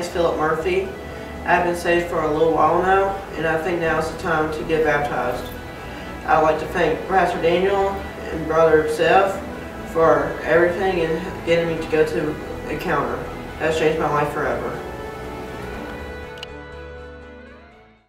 is Phillip Murphy. I've been saved for a little while now, and I think now is the time to get baptized. I'd like to thank Pastor Daniel and Brother Seth for everything and getting me to go to Encounter. That's changed my life forever.